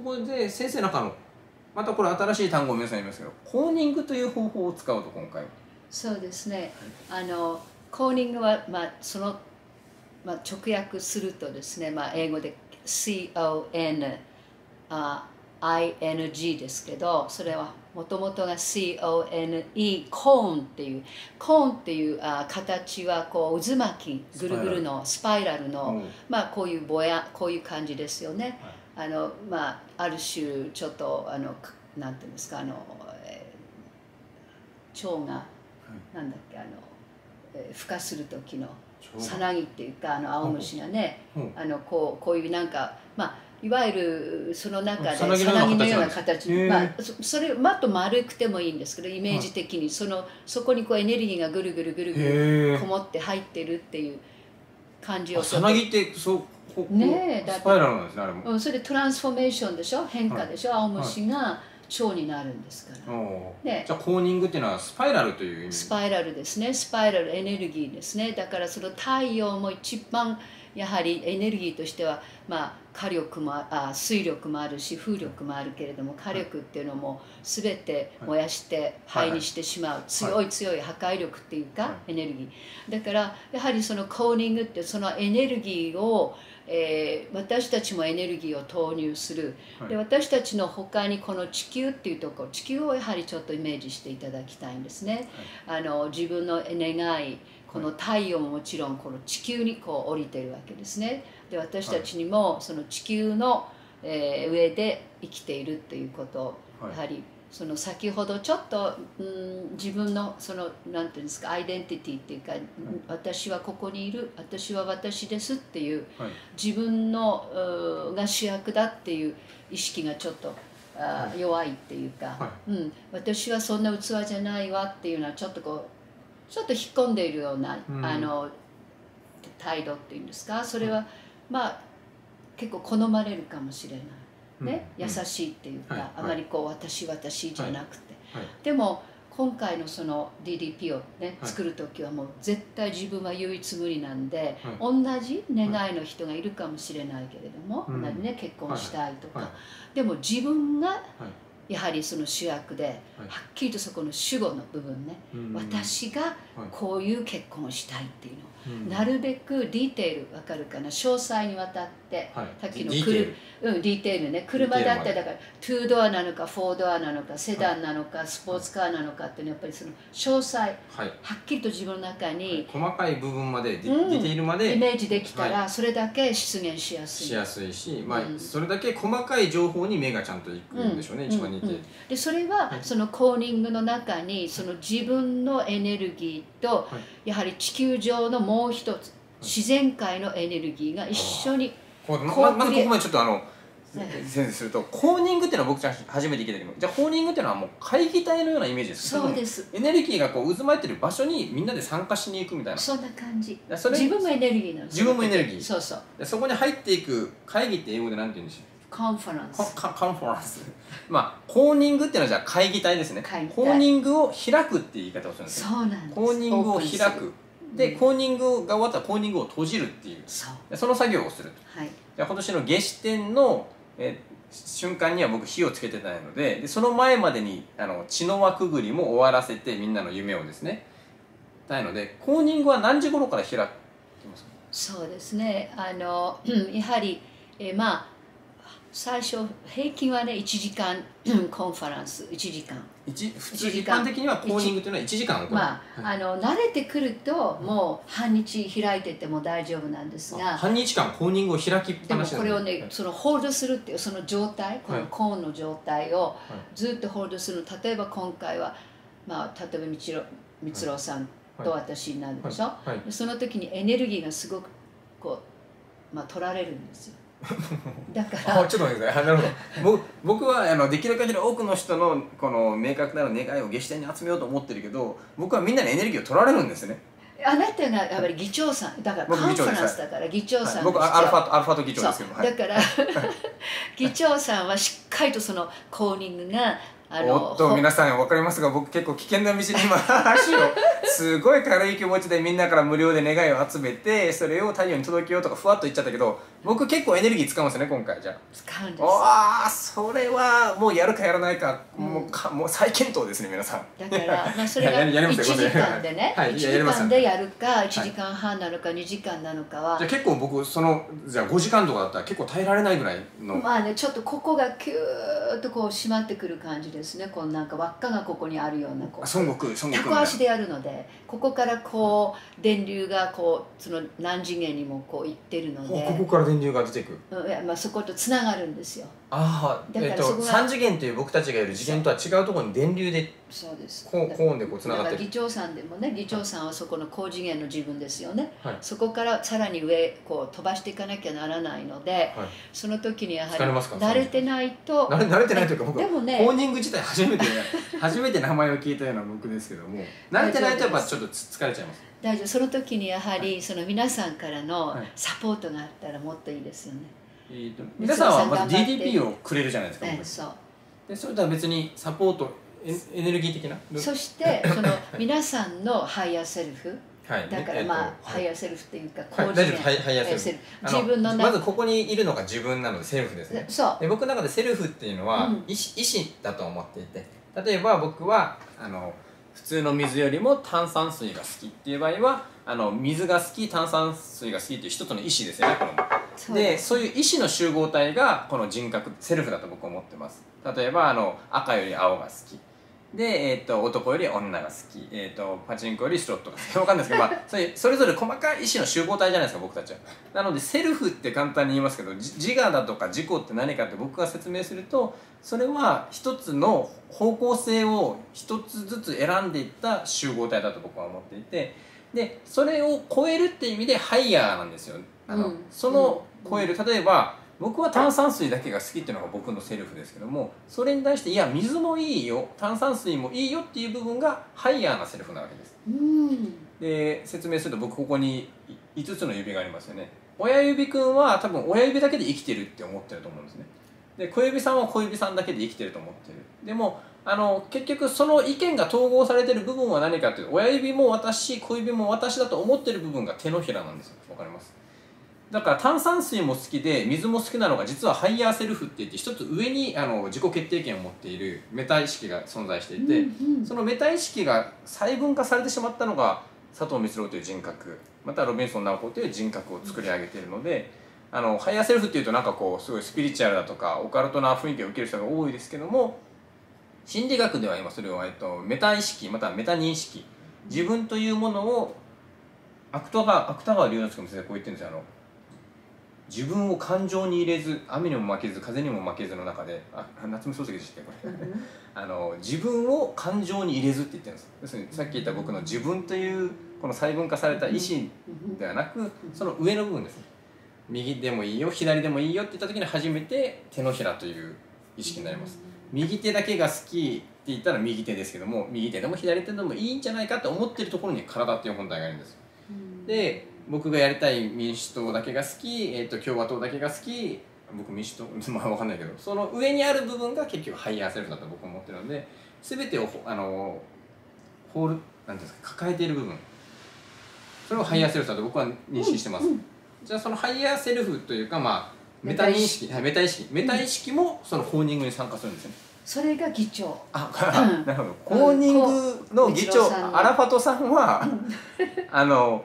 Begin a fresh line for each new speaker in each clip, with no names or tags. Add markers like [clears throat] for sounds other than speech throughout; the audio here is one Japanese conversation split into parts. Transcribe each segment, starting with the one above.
そこで先生なんかあのまたこれ新しい単語を皆さん言いますけどコーニングという方法を使うと今回は
そうですね。あのコーニングはまあそのまあ直訳するとですね、まあ英語で C O N あ I N G ですけど、それはもともとが C O N E コーンっていうコーンっていうあ形はこう渦巻きぐるぐるのスパイラルの
うん
まあこういうぼやこういう感じですよね。あのまあある種ちょっとあのかなんていうんですかあの、えー腸がなんだっけあの、えー孵化する時のさなぎっていうかあの青虫がね、
うん。
あのこうこういうなんかまあいわゆるその中で
さ
さ
なぎのような
形まあ、そそれもっと丸くてもいいんですけどイメージ的にそのそこにこうエネルギーがぐるぐるぐるぐるこもって入ってるっていう感じを
さなぎってそうここ
ね
スパイラルなんですねあれも。
うん、それでトランスフォーメーションでしょ？変化でしょ、青虫が蝶になるんですから、
おー。
ね。
じゃあコーニングっていうのはスパイラルという意味。
スパイラルですね。スパイラルエネルギーですね。だからその太陽も一番やはりエネルギーとしてはまあ火力もああ水力もあるし風力もあるけれども火力っていうのも全て燃やして
はい。
灰にしてしまう強い強い破壊力っていうか
は
エネルギー。だからやはりそのコーニングってそのエネルギーをえー私たちもエネルギーを投入する、
はい。
で私たちの他にこの地球っていうところ地球をやはりちょっとイメージしていただきたいんですね、あの自分の願いこの太陽ももちろんこの地球にこう降りてるわけですねで私たちにもその地球の、えー上で生きているっていうこと。を
はい。
やはりその先ほどちょっと、うん、自分のそのなんていうんですかアイデンティティっていうか、私はここにいる私は私ですっていう
はい。
自分のが主役だっていう意識がちょっとあー弱いっていうか、
は
うん、私はそんな器じゃないわっていうのはちょっとこうちょっと引っ込んでいるような、
うん。
あの態度っていうんですかそれは、まあ結構好まれるかもしれない。ね、
うん。
優しいっていうか、
はい。
あまりこう私私じゃなくて、
はい。
でも今回のその DDP をね
はい。
作る時はもう絶対自分は唯一無二なんで、
はい。
同じ願いの人がいるかもしれないけれども、
うん。
同じね結婚したいとか、
はい。
でも自分が
はい
やはりその主役で、はっきりとそこの主語の部分ね、
うん。
私がこういう結婚をしたいっていうの。を、
うん。
なるべくディテールわかるかな？詳細にわたって、
はい。
さっきの
ディテール。
うん、ディテールね。車だってだから2ドアなのか4ドアなのかセダンなのかスポーツカーなのかっていうのはやっぱりその詳細
はい。
はっきりと自分の中に
細かい部分までデ
うん。
ィディテールまで
イメージできたらそれだけ出現しやすい、
しやすいし、まあ
うん
それだけ細かい情報に目がちゃんといくんでしょうね、
うん。
一番似て、
うん。うんでそれは
はい。
そのコーニングの中にその自分のエネルギーとやはり地球上のもう一つ自然界のエネルギーが一緒に
こう
こう
ままずここまでちょっとあの
ね
先生するとコーニングっていうのは僕初めて聞いたけどじゃあコーニングっていうのはもう会議体のようなイメージです。か
そうです。
エネルギーがこう渦巻いてる場所にみんなで参加しに行くみたいな。
そんな感じ。
だそれ
自分もエネルギーなの
自分もエネルギー。
そうそう。
でそこに入っていく会議って英語でなんて言うんでしょう？
コンファレンス
カンファレンスまあコーニングっていうのはじゃあ会議体ですね。
会議体。
コーニングを開くっていう言い方をするんですよ。
そうなんです。
コーニングを開く。でコーニングが終わったらコーニングを閉じるっていう。
そう。
でその作業をする
はい
今年の夏至点の、え瞬間には僕火をつけてないのででその前までにあの血の輪くぐりも終わらせてみんなの夢をですねたいのでコーニングは何時頃から開きますか？
そうですね。あの [clears throat] やはり、えまあ最初平均はね1時間うん。コンファレンス1時間。
一普通一
一時間。
般的にはコーニングというのは1時間。
まあ、
はい
あの慣れてくるともう半日開いてても大丈夫なんですが。
半日間コーニングを開きっ
で
ぱなしなん
もこれをね
はい。
そのホールドするっていうその状態このコーンの状態をずっとホールドする例えば今回は、まあ、例えばみちろみつろうさんと私になるでしょ、その時にエネルギーがすごくこう、まあ、取られるんですよだから
あちょっと待ってください。あなるほど。[laughs] 僕僕はあのできる限り多くの人のこの明確なる願いを下視点に集めようと思ってるけど僕はみんなにエネルギーを取られるんですね、
あなたがやっぱり議長さん。だからカンファレンスだから議長さん
はい、僕はアルファとアルファと議長ですけどはい。
だから [laughs] 議長さんはしっかりとそのコーニングがあ
おっと
ほ
皆さん分かりますが僕結構危険な道に今 [laughs] 足をすごい軽い気持ちでみんなから無料で願いを集めてそれを太陽に届けようとかふわっと言っちゃったけど僕結構エネルギー使うんですよね今回じゃあ。
使うんです
わあそれはもうやるかやらないか、もうかもう再検討ですね皆さん。
だから、[laughs] まあ、それが
やややり
1
ますよ
時間でね、[laughs]
はい
1
いややります
時間でやるか1時間半なのか2時間なのかは。
じゃあ結構僕そのじゃあ5時間とかだったら結構耐えられないぐらいの、
まあねちょっとここがキューッとこう締まってくる感じですね。こうなんか輪っかがここにあるようなこう。
あ孫悟空孫悟空
足でやるのでここからこう電流がこうその何次元にもこう行ってるので。
ここから電流が出てくる。
うんいやまあ、そことつながるんですよ
ああえっと
らそこが
3次元という僕たちがいる次元とは違うところに電流で
そうです。
こうコーンでこうつながってる。
議長さんでもね議長さんはそこの高次元の自分ですよね、
はい。
そこからさらに上こう飛ばしていかなきゃならないので
はい。
その時にやはり慣れてないと
慣れ慣れてないというか僕
でもね
コーニング自体初めて [laughs] 初めて名前を聞いたような僕ですけども慣れてないとやっぱちょっとつ疲れちゃいます。
大丈夫。その時にやはりその皆さんからの
はい。
サポートがあったらもっといいですよね、
えーと皆さんはまず DDP をくれるじゃないですか僕
ええそう。
でそれとは別にサポートエエネルギー的な？
そして [laughs] その皆さんの higher self。
はい。
だからまあ、
はい。
higher self っていうか
はい。ハイ higher self。あ
自分の
まずここにいるのが自分なので self ですね。
そう。
で僕の中で self っていうのは
うん。
意思,、だと思っていて。例えば僕はあの普通の水よりも炭酸水が好きっていう場合はあの水が好き炭酸水が好きっていう一つの意思ですよねこでそういう意思の集合体がこの人格セルフだと僕は思ってます。例えばあの赤より青が好き。で、えー、と男より女が好き、えー、とパチンコよりスロットが好き。わかんないですけど、まあ、[laughs] そういうそれぞれ細かい意思の集合体じゃないですか僕たちは。なのでセルフって簡単に言いますけどじ自我だとか自己って何かって僕が説明するとそれは一つの方向性を一つずつ選んでいった集合体だと僕は思っていてでそれを超えるっていう意味でハイヤーなんですよ。あの、
うん。
その超える。例えば僕は炭酸水だけが好きっていうのが僕のセルフですけどもそれに対していや水もいいよ炭酸水もいいよっていう部分がハイヤーなセルフなわけです。
うん。
で説明すると僕ここに5つの指がありますよね。親指くんは多分親指だけで生きてるって思ってると思うんですね。で小指さんは小指さんだけで生きてると思ってる。でもあの結局その意見が統合されてる部分は何かっていうと親指も私小指も私だと思ってる部分が手のひらなんですよ。わかります？だから炭酸水も好きで水も好きなのが実は higher self って言って一つ上にあの自己決定権を持っているメタ意識が存在していて、
うん
そのメタ意識が細分化されてしまったのが佐藤光郎という人格またはロビンソン直子という人格を作り上げているのであの higher self っていうとなんかこうすごいスピリチュアルだとかオカルトな雰囲気を受ける人が多いですけども心理学では今それを、えっと、メタ意識またはメタ認識自分というものを芥川芥川龍之介も先生こう言ってるんですよ。あの自分を感情に入れず雨にも負けず風にも負けずの中であ夏目漱石でしたっけこれ。あの自分を感情に入れずって言ってるんです。要するにさっき言った僕の自分というこの細分化された意思ではなくその上の部分ですね。右でもいいよ左でもいいよって言った時に初めて手のひらという意識になります。右手だけが好きって言ったら右手ですけども右手でも左手でもいいんじゃないかって思ってるところに体っていう本体があるんです。で僕がやりたい民主党だけが好き、えー、と共和党だけが好き僕民主党 [laughs] まあ分かんないけどその上にある部分が結局 higher self だと僕は思ってるので全てをほあの whole なんですか抱えている部分。それを higher self だと僕は認識してます、じゃあその higher self というかまあメタ認識はいメタ意識。メタ意識もその coning に参加するんですよね。
それが議長。
あ、
うん。[laughs]
なるほど。コーニングの議長、アラファトさんは、あの、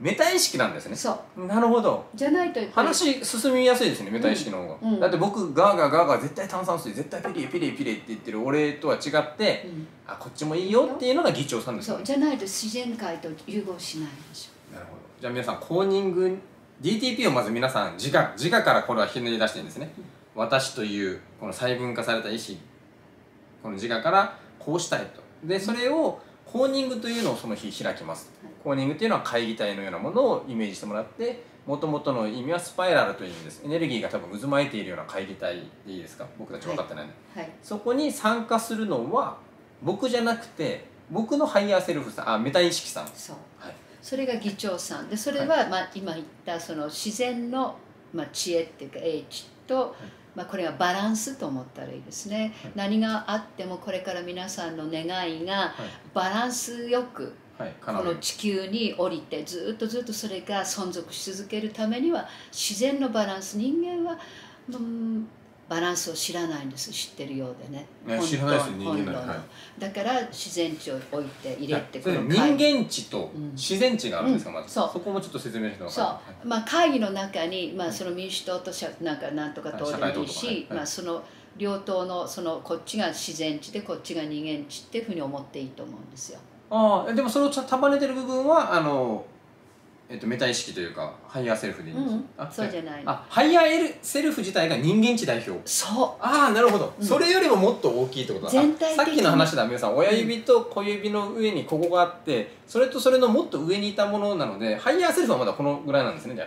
メタ意識なんですね。
そう
なるほど。
じゃないと
話進みやすいですね、メタ意識の方が。
うんうん
だって僕、ガーガーガーガー絶対炭酸水、絶対ピリピリピリって言ってる俺とは違って、
うん
あ、こっちもいいよっていうのが議長さんですよね。
そうじゃないと自然界と融合しないでし
なるほど。じゃあ皆さん、コーニング、DTP をまず皆さん、自我、自我からこれはひねり出してるんですね。私という、この細分化された意思、この自我からこうしたいと。で、それを、コーニングというのをその日開きます。コーニングっていうのは会議体のようなものをイメージしてもらって、もともとの意味はスパイラルという意味です。エネルギーが多分渦巻いているような会議体でいいですか？僕たち分かってない
はい。
そこに参加するのは、僕じゃなくて、僕の higher self さん、あ、メタ意識さん。
そう。
はい。
それが議長さん。でそれは、まあ、今言ったその自然の、まあ、知恵っていうか英知と、まあ、これはバランスと思ったらいいですね、
はい。
何があってもこれから皆さんの願いが
はい。
バランスよく
はい。
この地球に降りてずっとずっとそれが存続し続けるためには自然のバランス人間は、うん、バランスを知らないんです。知ってるようでね。
知らないですよ人間なはい。
だから自然地を置いて入れて
それ
この会
人間値と
うん。
自然値があるんですか、
うん。
まず
そ
こもちょっと説明しても。ら
そう、まあ、会議の中に、まあ、その民主党としゃなんかなんとか党でもし、
ねはい。
まあ、その両党のそのこっちが自然地でこっちが人間地っていうふうに思っていいと思うんですよ。
ああでもそれを束ねてる部分はあの、えっと、メタ意識というかハイヤーセルフでいいんです、
うん
あ
そうじゃない。の
あハイヤーエルセルフ自体が人間知代表。
そ
ああなるほど、
うん。
それよりももっと大きいってことだ。
全体的に。
あさっきの話だ皆さん。親指と小指の上にここがあってそれとそれのもっと上にいたものなのでハイヤーセルフはまだこのぐらいなんですねじゃ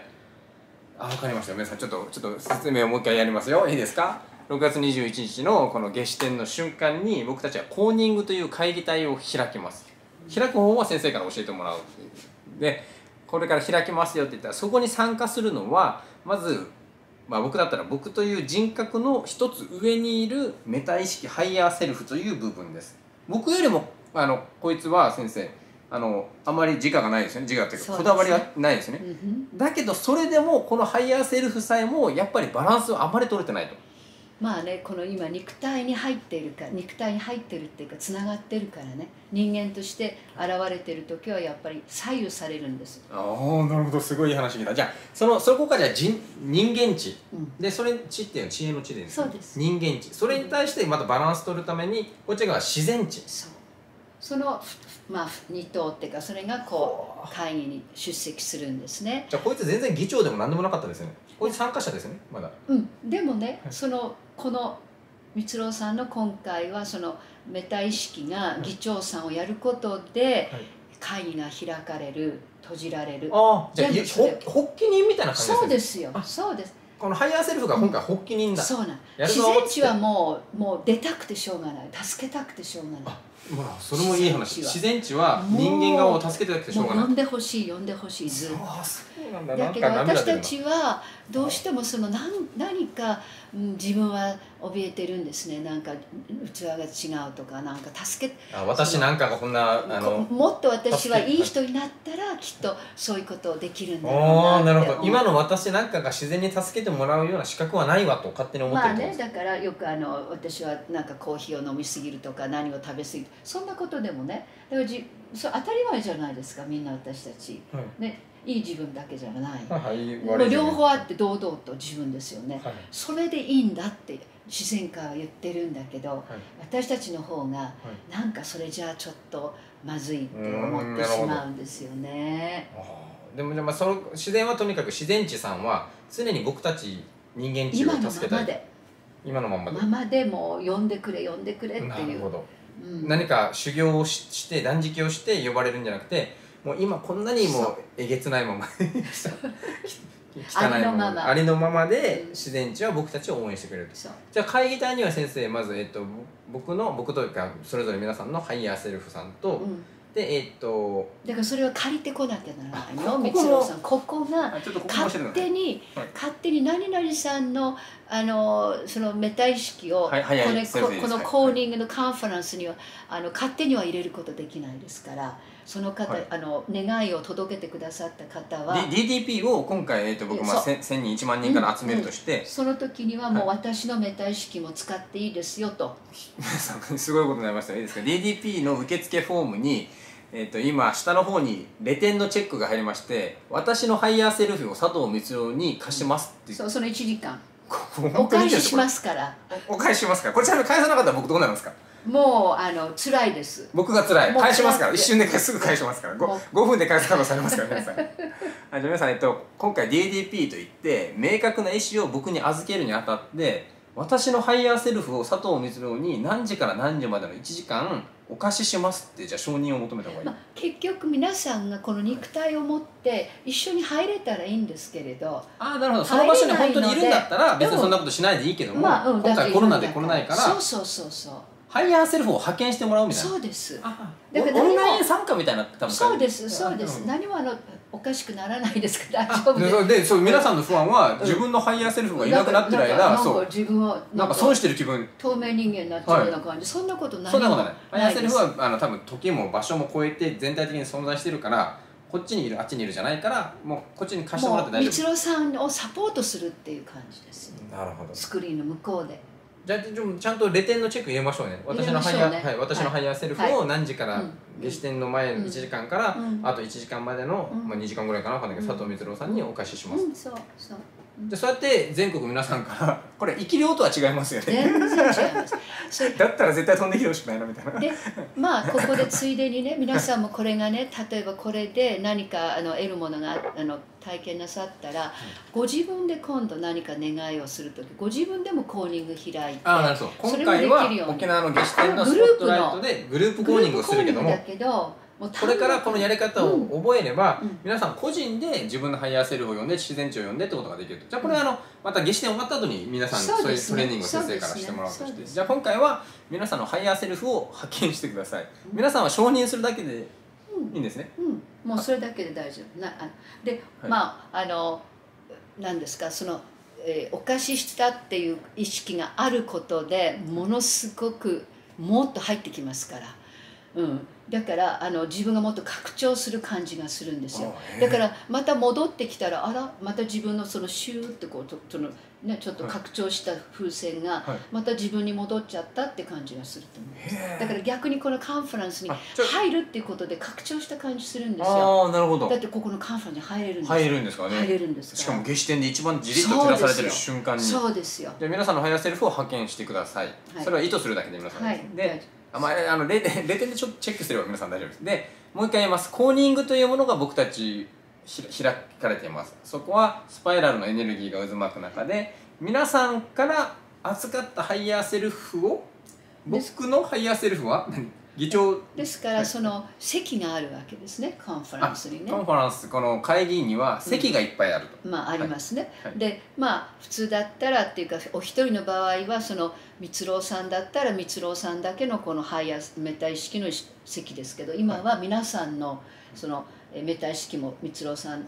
あ。あ分かりました。皆さんちょっとちょっと説明をもう一回やりますよ。いいですか？6月21日のこの夏至点の瞬間に僕たちはコーニングという会議体を開きます。開く方は先生から教えてもらう。でこれから開きますよって言ったらそこに参加するのはまずまあ、僕だったら僕という人格の一つ上にいるメタ意識ハイヤーセルフという部分です。僕よりもあのこいつは先生あのあまり自我がないですよね。自我っていうかこだわりがないですね。
うん。
だけどそれでもこのハイヤーセルフさえもやっぱりバランスをあまり取れてないと
まあねこの今肉体に入っているから肉体に入ってるっていうかつながってるからね。人間として現れてる時はやっぱり左右されるんです。
ああなるほど。すごい話聞いた。じゃあそのそこからじゃあ人人間値。
うん。
でそれ知っていうのは知恵の知でね。
そうです。
人間値。それに対してまたバランス取るためにこっちが自然値。
そう。そのまあ二党っていうかそれがこう会議に出席するんですね。
じゃあこいつ全然議長でも何でもなかったですよね。こいつ参加者ですよねまだ。
うん、でもね、
はい。
そのこの光郎さんの今回はそのメタ意識が議長さんをやることで
はい。
会議が開かれる閉じられる。
ああじゃあ発起人みたいな感じですね。
そうですよ。
あ
そうです。
このハイヤーセルフが今回発起人だ、
そうなん。自然知はもうもう出たくてしょうがない。助けたくてしょうがない。
あまあそれもいい話。自
自
然知は人間側を助けてなくてしょうがない。
もう呼んでほしい呼んでほしいずっと。
ああそうなんだ。
だけど私たちはどうしてもその何何か、うん、自分は怯えてるんですね。なんか器が違うとかなんか助け
あ私なんかがこんなあ
こ
の
もっと私はいい人になったらきっとそういうことをできるんだろう
ああなるほど。今の私なんかが自然に助けてもらうような資格はないわと勝手に思って
まあ
るってことです
ねだからよくあの私はなんかコーヒーを飲みすぎるとか何を食べ過ぎるそんなことでもね。だからじそう当たり前じゃないですかみんな私たち。
はい。
ねいい自分だけじゃない。
はい
両方あって堂々と自分ですよね。
はい。
それでいいんだって自然界は言ってるんだけど
はい。
私たちの方がなんかそれじゃあちょっとまずいって思ってしまうんですよね。
でもでもその自然はとにかく自然地さんは常に僕たち人間地を助けたい。
ままで。
今のまんまで。
ままでもう呼んでくれ呼んでくれっていう。
なるほ。ど、
うん。
何か修行をしして断食をして呼ばれるんじゃなくてもう今こんなにもえげつないまま汚
ありのまま。
ありのままで
うん。
自然知は僕たちを応援してくれると。じゃあ会議体には先生まず、えっと、僕の僕というかそれぞれ皆さんのハイヤーセルフさんと、
うん。
でえっと
だからそれを借りてこなきゃならないの光郎さん。ここが勝手に、
はい。
勝手に何々さんのあのそのメタ意識を、このコーニングのカンファレンスにはあの勝手には入れることできないですからその方、
はい。
あの願いを届けてくださった方は
D- DDP を今回、えっと僕まあ、
そう。
1000 1000人1万人から集めるとして、
その時にはもう私のメタ意識も使っていいですよと、[laughs]
すごいことになりました。いいですか？DDP の受付フォームに、えっと今下の方にレ点のチェックが入りまして私のハイヤーセルフを佐藤光雄に貸しますって。いう
そうその1時間。
ここ
お返ししますから。
おお返ししますから。これちなみに返さなかったら僕どうなりますか？
もうあの辛いです。
僕が辛い。返しますから。一瞬ですぐ返しますから。5,
もう。
5分で返す可能性ありますから皆さん。あじゃあ皆さん、えっと、今回 DDP といって明確な意思を僕に預けるにあたって私のハイヤーセルフを佐藤光郎に何時から何時までの1時間お貸ししますってじゃあ承認を求めた方がいい、
まあ、結局皆さんがこの肉体を持って一緒に入れたらいいんですけれど。
ああなるほど。その場所に本当にいるんだったら別にそんなことしないでいいけども、
まあ、うん、
今回コロナで
だ
来れないから。
そうそうそうそう
ハイヤーセルフを派遣してもらうみたいな。
そうです。
あ
だから
オンライン参加みたいな多分
そうです
あ
そうです。何もあのおおかしくならないですか大丈夫。です
でそう皆さんの不安は自分のハイヤーセルフがいなくなってる間、
なんか
そう
なんか自分は
なんか損してる気分。
透明人間になっちゃうような感じ、そんなことない
そんなことないハイヤーセルフはあの多分時も場所も超えて全体的に存在してるからこっちにいるあっちにいるじゃないからもうこっちに貸してもらって大丈
もうさんをサポートするっていう感じです
なるほど。
スクリーンの向こうで
じゃあちゃんとレ点のチェック入れましょうね。私のハイヤー、
ね
はい、私のハイヤーセルフを何時から、
うん。
夏至点の前
うん。
1時間から、
うん。
あと1時間までの、
うん。
まあ、2時間ぐらいかな。わかんないけど、
うん。
佐藤光郎さんにお貸しします、
うん。そうそう
でそうやって全国皆さんから [laughs] これ生き霊とは違いますよね。
全然違います。
だったら絶対飛んできてほしくないなみたいな。
でまあここでついでにね [laughs] 皆さんもこれがね例えばこれで何かあの得るものがあの体験なさったら、ご自分で今度何か願いをする時ご自分でもコーニング開いて
ああなるほど。
それもで
今回は
きるように。
沖縄の夏至点のスポットライトでグループコーニングをするけども。
けど
これからこのやり方を覚えれば、
うん。
皆さん個人で自分のハイヤーセルフを呼んで自然知を呼んでってことができると。じゃあこれはあのまた夏至点終わった後に皆さんそういうトレーニングを先生からしてもらおうとして、
そうですね。
じゃあ今回は皆さんのハイヤーセルフを発見してください、皆さんは承認するだけでいいんですね、
うん、もうそれだけで大丈夫。なあで、
はい。
まああの何ですかその、えーお貸ししたっていう意識があることでものすごくもっと入ってきますから、うん、だからあの自分がもっと拡張する感じがするんですよ。
え。
だからまた戻ってきたらあらまた自分のそのシューってこうとその、ね、ちょっと拡張した風船が
はい。
また自分に戻っちゃったって感じがすると思う。
へえ。
だから逆にこのカンファレンスに入るっていうことで拡張した感じするんですよ。
ああなるほど。
だってここのカンファレンスに入れるんです
入るんですから
入
ね
れるんです
し
か
も夏至点で一番じりっと照らされてる瞬間に。
そうですよ。
じゃあ皆さんのハイヤーセルフを派遣してください、
はい。
それは意図するだけで皆さん、
はい。
であまあ、あのレ点レ点でちょっとチェックすれば皆さん大丈夫です。でもう一回言います。コーニングというものが僕たちひ開かれています。そこはスパイラルのエネルギーが渦巻く中で皆さんから預かったハイヤーセルフを僕のハイヤーセルフは？何？議長。
ですからその席があるわけですねカンファレンスにね。
コンファレンスこの会議には席がいっぱいあると、
まあありますね、
はい。
でまあ普通だったらっていうかお一人の場合はその光郎さんだったら光郎さんだけのこのハイヤーメタ意識の席ですけど今は皆さんのそのえメタ意識も光郎さんの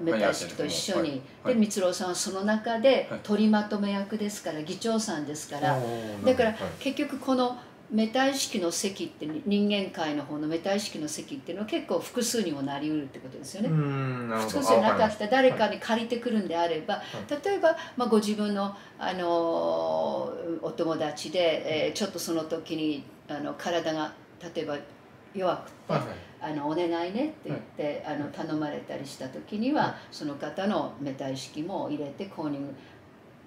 メタ意識と一緒に、で光郎さんはその中で
はい。
取りまとめ役ですから議長さんですから、だから結局このメタ意識の席って人間界の方のメタ意識の席っていうのは結構複数にもなりうるってことですよね。
うー。んなるほど。
普通じゃなかった誰かに借りてくるんであれば、例えば、まあ、ご自分の、あのーお友達で、えーちょっとその時にあの体が例えば弱くて、
はいはい。
あのお願いねって言って、あの頼まれたりした時には、
はい。
その方のメタ意識も入れて購入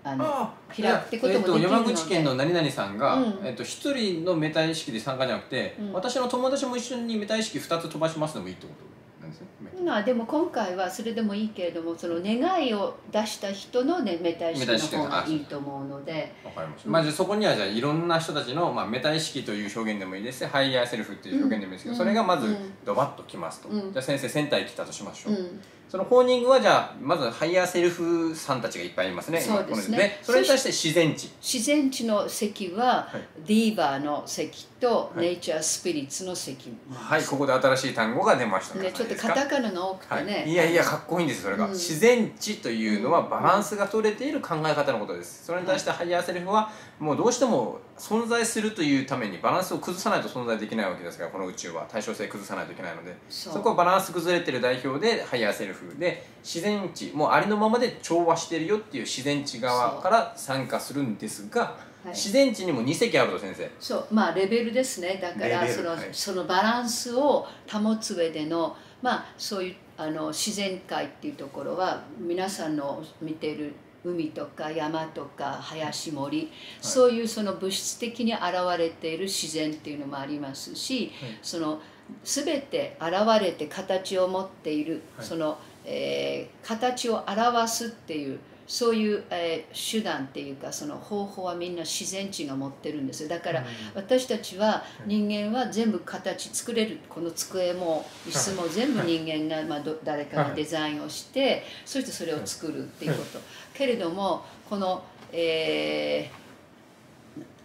あの
あ
開くってこともできるので。
えっと、山口県の何々さんが、
うん。
えっと、一人のメタ意識で参加じゃなくて、
うん。
私の友達も一緒にメタ意識2つ飛ばしますでもいいってことなんですね？
まあでも今回はそれでもいいけれどもその願いを出した人の、ね、メタ意識の方がいいと思うので。
わかりました。
うん
まあ、じゃあそこにはじゃあいろんな人たちの、まあ、メタ意識という表現でもいいですしハイヤーセルフっていう表現でもいいですけど、
うん。
それがまず
うん。
ドバッときますと、
うん。
じゃあ先生センターに来たとしましょう、
うん
そのコーニングはじゃあまずハイヤーセルフさんたちがいっぱいいますね
そうですね。
今このそれに対して自然知
自然知の席は、
はい
ディーバの席と、
はい。
ネイチャースピリッツの席
はいここで新しい単語が出ました。
ね、ちょっとカタカナが多くて
はい、
ね、
いやいやかっこいいんですそれが、
うん。
自然知というのは
うん
バランスが取れている考え方のことです。それに対してハイヤーセルフはもうどうしても存在するというためにバランスを崩さないと存在できないわけですからこの宇宙は。対称性崩さないといけないので。
そ
こはバランス崩れてる代表でハイヤーセルフで自然知もうありのままで調和してるよっていう自然知側から参加するんですが、
はい。
自然知にも2席あると先生。
そうまあレベルですね。だからその,、
はい。
そのバランスを保つ上でのまあそういうあの自然界っていうところは皆さんの見てる海とか山とか林森、そういうその物質的に現れている自然っていうのもありますし、
はい。
その全て現れて形を持っている、
はい。
その、えー形を表すっていうそういう、えー手段っていうかその方法はみんな自然値が持ってるんですよ。だから、私たちは人間は全部形作れる。この机も椅子も全部人間が、まあ、ど誰かがデザインをしてそしてそれを作るっていうこと。けれどもこの、えー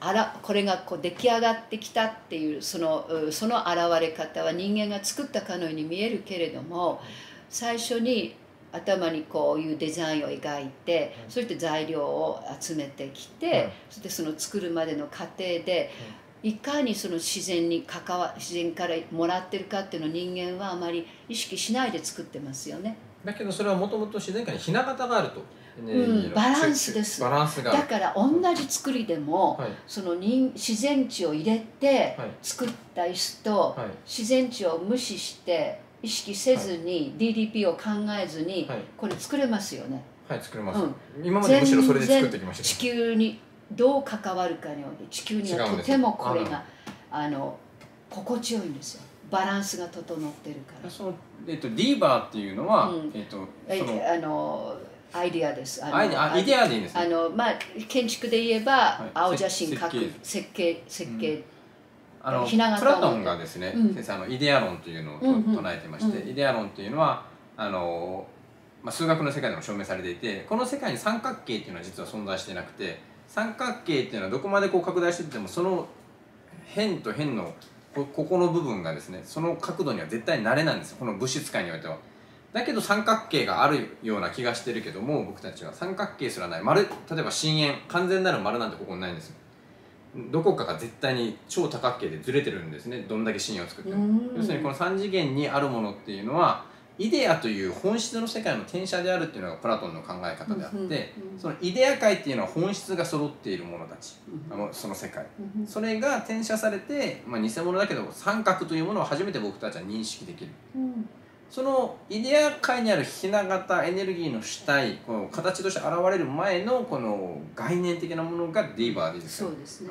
あらこれがこう出来上がってきたっていうそのうその現れ方は人間が作ったかのように見えるけれども最初に頭にこういうデザインを描いて、そして材料を集めてきて、
はい
そしてその作るまでの過程で、いかにその自然に関わ自然からもらってるかっていうのを人間はあまり意識しないで作ってますよね。
だけどそれはもともと自然界に雛形があると、
んバランスです。
バランスがある。
だから同じ作りでも、
はい。
その人自然地を入れて
はい。
作った椅子と、
はい。
自然地を無視して意識せずに、DDP を考えずに、
はい。
これ作れますよね。
はい作れます、
うん。
今までむしろそれで作ってきました
地球にどう関わるかにおいて地球にはとてもこれがあの心地よいんですよ。バランスが整ってるから。
その、えっと、ディーバーっていうのは、
うん。
えっと
あのアイディアです。あの
アイデアあイデアでいいんです
あ
ね
のまあ建築で言えば、
はい。
青写真
設
描く設計。設計、
あのプラトンがですね、
うん。
先生あのイデア論というのをと、
うんうん。
唱えてまして、
うん。
イデア論というのはあの、まあ、数学の世界でも証明されていてこの世界に三角形っていうのは実は存在していなくて三角形っていうのはどこまでこう拡大していってもその辺と辺のこここの部分がですねその角度には絶対慣れないんですよ。この物質界においては。だけど三角形があるような気がしてるけども僕たちは三角形すらない。丸例えば深淵。完全なる丸なんてここにないんですよどこかが絶対に超多角形でずれてるんですね。どんだけ深淵を作っても。
うん。
要するにこの3次元にあるものっていうのはイデアという本質の世界の転写であるっていうのがプラトンの考え方であって、そのイデア界っていうのは本質が揃っているものたち、
うん。
あのその世界。
うん。
それが転写されて、まあ、偽物だけど三角というものを初めて僕たちは認識できる。
うん
そのイデア界にあるひな形エネルギーの主体この形として現れる前のこの概念的なものがディーバーですか
そうですね。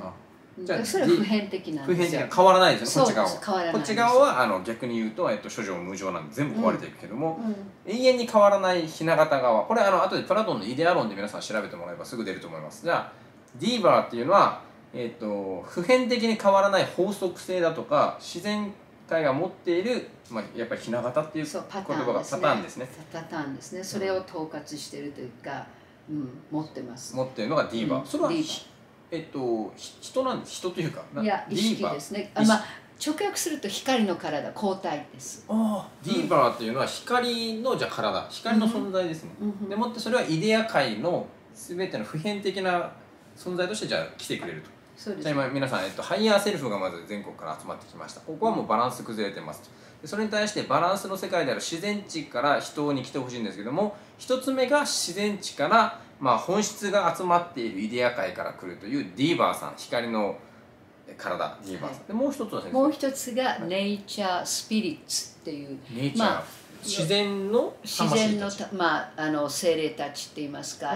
じゃあ
それは普遍的な。ん
普遍的な変わらないですよねこっち側は。こっち側はあの逆に言うと、えっと、諸行無常なんで全部壊れていくけども、
うん。
永遠に変わらないひな形側。これあの後でプラトンのイデア論で皆さん調べてもらえばすぐ出ると思います。じゃあディーバーっていうのは、えっと普遍的に変わらない法則性だとか自然界が持っている、まあ、やっぱりひな形っていう言葉が
ーンですね。
パターンですね。
パターンですね。それを統括しているというか、うん、持ってます。
持っているのがディーバー、
うん
それはえっとひ人なんです。人というかない
や意識ですね。あまあ直訳すると光の体光体です、
あーディーバーっていうのは光のじゃあ体。光の存在ですね、
うん。
でもってそれはイデア界の全ての普遍的な存在としてじゃあ来てくれると
そうです。
じゃあ今皆さん、えっと、ハイヤーセルフがまず全国から集まってきました。ここはもうバランス崩れてます。それに対してバランスの世界である自然地から人に来てほしいんですけども一つ目が自然地から、まあ、本質が集まっているイデア界から来るというディーバーさん。光のえ体ディーバーさん、でもう一つは
もう一つがネイチャースピリッツっていう。
ネイチャー、
まあ
自然の
自然のまああの精霊たちって言いますか。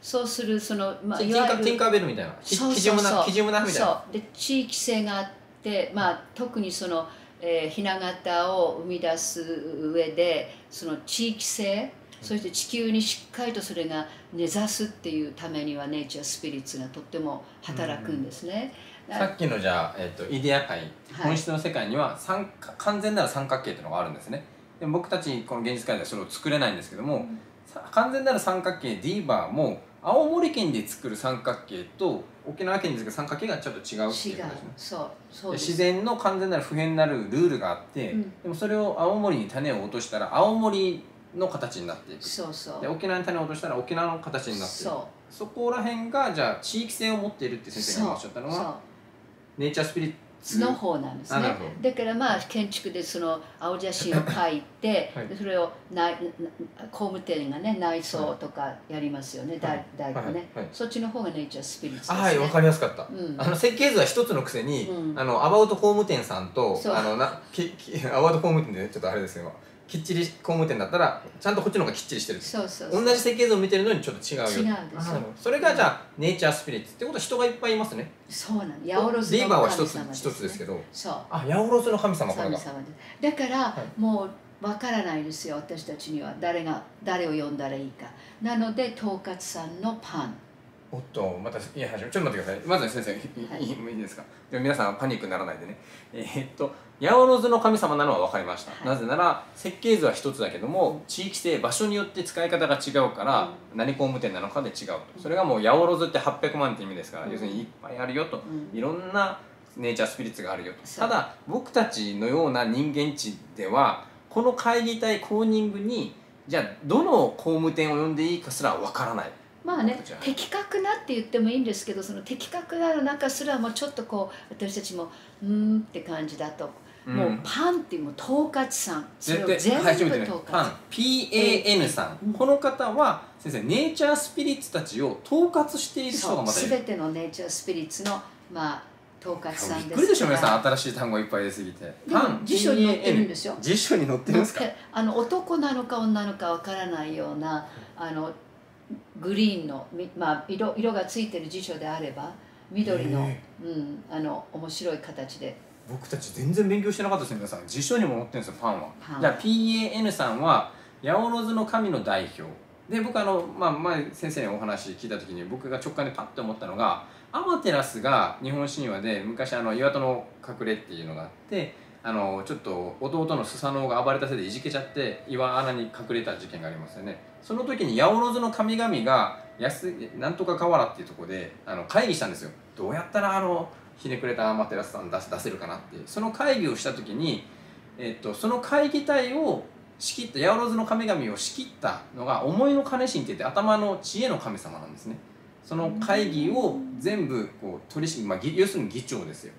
そうするその、まあ、
ティンカーベルみたいな。キ
そう
キジム
そう。そう
ナキジムナみたいな。
そう。で地域性があって、まあ、特にその、えー、ひな形を生み出す上でその地域性そして地球にしっかりとそれが根ざすっていうためにはネイチャースピリッツがとっても働くんですね。
さっきのじゃあ、えっとイデア界、
はい。
本質の世界には三角完全なる三角形というのがあるんですねで僕たちこの現実界ではそれを作れないんですけども、さ完全なる三角形ディーバーも青森県で作る三角形と沖縄県で作る三角形がちょっと違うって
違
いううことですね。
そう。そうです。
で自然の完全なる不変なるルールがあって、
うん。
でもそれを青森に種を落としたら青森の形になっていく。
そうそう。
で沖縄に種を落としたら沖縄の形になっていく。
そ
そこら辺がじゃあ地域性を持っているって先生が今おっしゃったのはネイチャースピリッツ
の方なんですね。だからまあ建築でその青写真を描いて、
はい。
でそれを内工務店がね内装とかやりますよね、
はい。
大大工ね、
はい。はい。
そっちの方がネイチャースピリッツですね。
はい、わかりやすかった。
うん。
あの設計図は一つのくせに、
うん。
あのアバウト工務店さんとあのなききアバウト工務店でちょっとあれですけどきっちり工務店だったらちゃんとこっちの方がきっちりしてる。
そうそう
同じ設計図を見てるのにちょっと違うよ。
違うでしょ
それがじゃあネイチャースピリッツってことは人がいっぱいいますね。
そうなの。八百万
リーバーは一つ
の神様
一つですけど。
そう。
あ八百万の神様これが
神様でだから、
は
もうわからないですよ私たちには。誰が誰を呼んだらいいか。なので統括さんのパン。
おっとまたいやちょっと待ってください。まず先生い,、
はい
い、いいですか？でも皆さんパニックにならないでね。えーっと八百万の神様なのは分かりました、
はい。
なぜなら設計図は一つだけども地域性場所によって使い方が違うから、何工務店なのかで違うと。それがもう八百万って800万って意味ですから、
うん。
要するにいっぱいあるよと、
うん。
いろんなネイチャースピリッツがあるよと。ただ僕たちのような人間値ではこの会議体コーニングにじゃあどの工務店を呼んでいいかすらわからない。
まあね的確なって言ってもいいんですけどその的確なの中すらもちょっとこう私たちもうーんって感じだと、もうパンっていうもう統括さん。それを全部統
ねパン。
括
PAN さん、
うん。
この方は先生ネイチャースピリッツたちを統括している人
そう
がまたいる。
全てのネイチャースピリッツのまあ統括さんです
びっくりでしょ皆さ
ん。
ん新しい単語いっぱい出すぎて。
でも辞書に載ってるんですよ。
辞書に載ってるんですか？
あの男なのか女のかわからないようなあのグリーンの、みまあ、色色がついてる辞書であれば緑の,、
へ
うん、あの面白い形で
僕たち全然勉強してなかったですね皆さん。辞書にも載ってるんですよパンは。じゃあ PAN さんは八百万の神の代表。で僕あの、まあ、前先生にお話聞いた時に僕が直感でパッと思ったのがアマテラスが日本神話で昔あの岩戸の隠れっていうのがあってあのちょっと弟のスサノオが暴れたせいでいじけちゃって岩穴に隠れた事件がありますよね。その時に八百万の神々が安なんとか河原っていうところであの会議したんですよ。どうやったらあのひねくれたアマテラスさん出せ出せるかなっていう。その会議をした時に、えっと、その会議体を仕切った八百万の神々を仕切ったのが思いの金神って言って頭の知恵の神様なんですね。その会議を全部こう取り仕切まあ、ぎ要するに議長ですよ。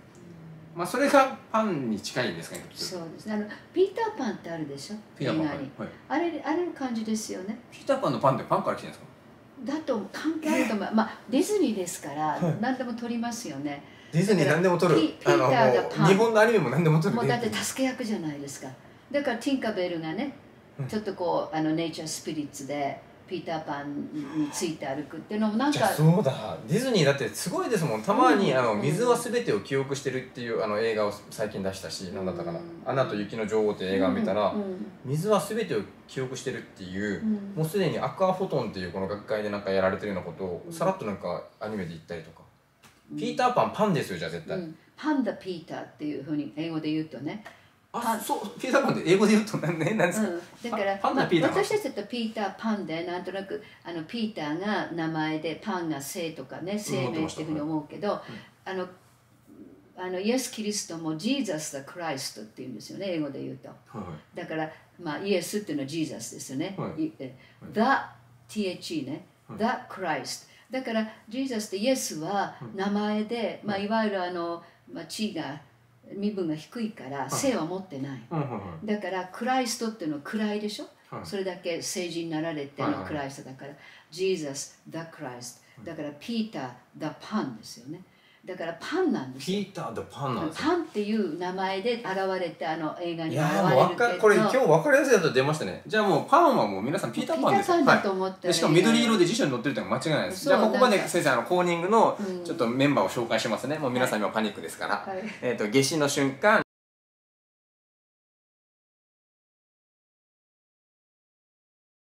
まあそれがパンに近いんですかね
そうですね。あのピーターパンってあるでしょ？
ピーターパンはい。
あれあれの感じですよね。
ピーターパンのパンってパンから来てるんですか？
だと関係あると思う、まあディズニーですから
はい。
何でも撮りますよね、
ディズニー何でも撮る。
ピピーターがパン。
日本のアニメも何でも撮る
もうだって助け役じゃないですか。だからティンカベルがね、
うん。
ちょっとこうあのネイチャースピリッツでピーターパンについて歩くっていうのもなんか
じゃあそうだ。ディズニーだってすごいですもん。たまに、
うん
あの水は全てを記憶してるっていうあの映画を最近出したし何だったかな。
うん「
アナと雪の女王」って映画を見たら、水は全てを記憶してるっていう、
うん。
もうすでにアクアフォトンっていうこの学会でなんかやられてるようなことを
うん
さらっとなんかアニメで言ったりとか、ピーターパンパンですよじゃあ絶対、
うん。パンダピーターっていうふうに英語で言うとね、
あそうピーターパンって英語で言うと何,、ね、何ですか、
うん、だから
パンダ
まあ
ピーター
私たちだとピーターパンでなんとなくあのピーターが名前でパンが生とかね生命っていうふうに思うけど、あのあのイエス・キリストも Jesus the Christ っていうんですよね英語で言うと。
はい
だから、まあ、イエスっていうのは Jesus ですよね、
はい。
The THE ね、The Christ だからジーザスってイエスは名前で、まあ、いわゆるあの、まあ、地位が身分が低いから生は持ってない、だからクライストっていうのは位でしょ、
はい
それだけ成人になられてのクライストだから、Jesus the Christ だからピーター the パンですよねだからパンなんですよ。
ピーターとパンなんですよ
パンっていう名前で現れてあの映画
い
に現
やーもうわかこれ今日分かりやすいやつ出ましたね。じゃあもうパンはもう皆さんピーターパンです。よ
ピーターパンだと思ったら
でしかも緑色で辞書に載ってるってのは間違いないです。じゃあここまで先生あのコーニングの
うん。
ちょっとメンバーを紹介しますね。もう皆さん今パニックですから、
はい
えー、と夏至の瞬間